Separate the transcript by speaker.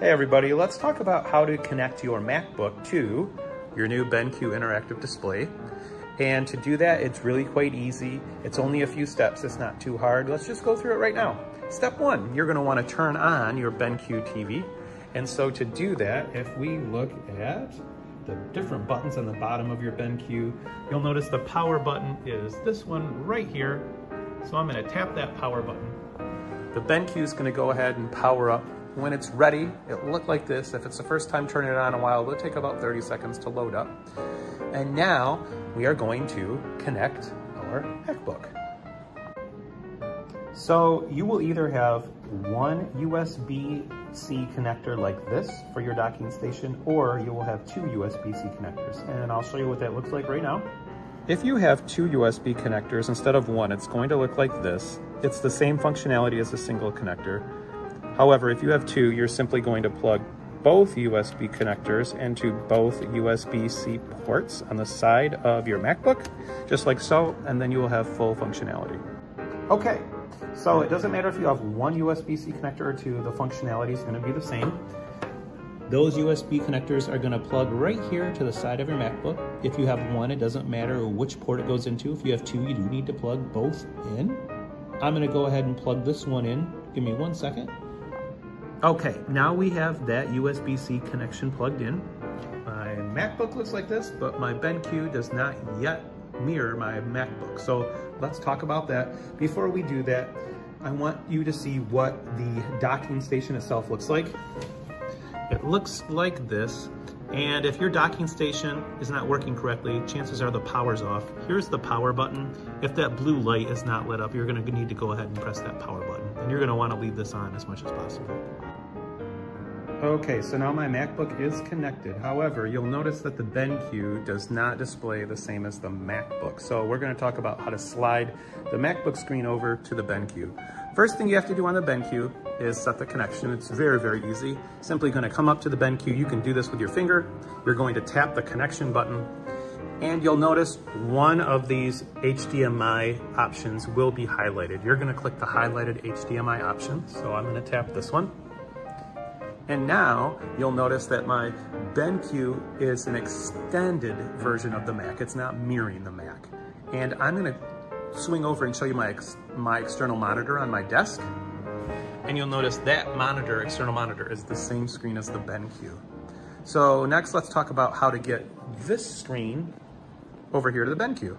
Speaker 1: Hey everybody, let's talk about how to connect your MacBook to your new BenQ interactive display. And to do that, it's really quite easy. It's only a few steps, it's not too hard. Let's just go through it right now. Step one, you're gonna wanna turn on your BenQ TV. And so to do that, if we look at the different buttons on the bottom of your BenQ, you'll notice the power button is this one right here. So I'm gonna tap that power button. The BenQ is gonna go ahead and power up when it's ready, it'll look like this. If it's the first time turning it on in a while, it'll take about 30 seconds to load up. And now we are going to connect our MacBook. So you will either have one USB-C connector like this for your docking station, or you will have two USB-C connectors. And I'll show you what that looks like right now. If you have two USB connectors instead of one, it's going to look like this. It's the same functionality as a single connector, However, if you have two, you're simply going to plug both USB connectors into both USB-C ports on the side of your MacBook, just like so, and then you will have full functionality. Okay, so it doesn't matter if you have one USB-C connector or two, the functionality is gonna be the same. Those USB connectors are gonna plug right here to the side of your MacBook. If you have one, it doesn't matter which port it goes into. If you have two, you do need to plug both in. I'm gonna go ahead and plug this one in. Give me one second. Okay, now we have that USB-C connection plugged in. My MacBook looks like this, but my BenQ does not yet mirror my MacBook. So let's talk about that. Before we do that, I want you to see what the docking station itself looks like. It looks like this. And if your docking station is not working correctly, chances are the power's off. Here's the power button. If that blue light is not lit up, you're gonna need to go ahead and press that power button. And you're gonna wanna leave this on as much as possible. Okay, so now my MacBook is connected. However, you'll notice that the BenQ does not display the same as the MacBook. So we're gonna talk about how to slide the MacBook screen over to the BenQ. First thing you have to do on the BenQ is set the connection. It's very, very easy. Simply gonna come up to the BenQ. You can do this with your finger. You're going to tap the connection button and you'll notice one of these HDMI options will be highlighted. You're gonna click the highlighted HDMI option. So I'm gonna tap this one. And now you'll notice that my BenQ is an extended version of the Mac. It's not mirroring the Mac. And I'm gonna swing over and show you my, ex my external monitor on my desk. And you'll notice that monitor, external monitor, is the same screen as the BenQ. So next let's talk about how to get this screen over here to the BenQ.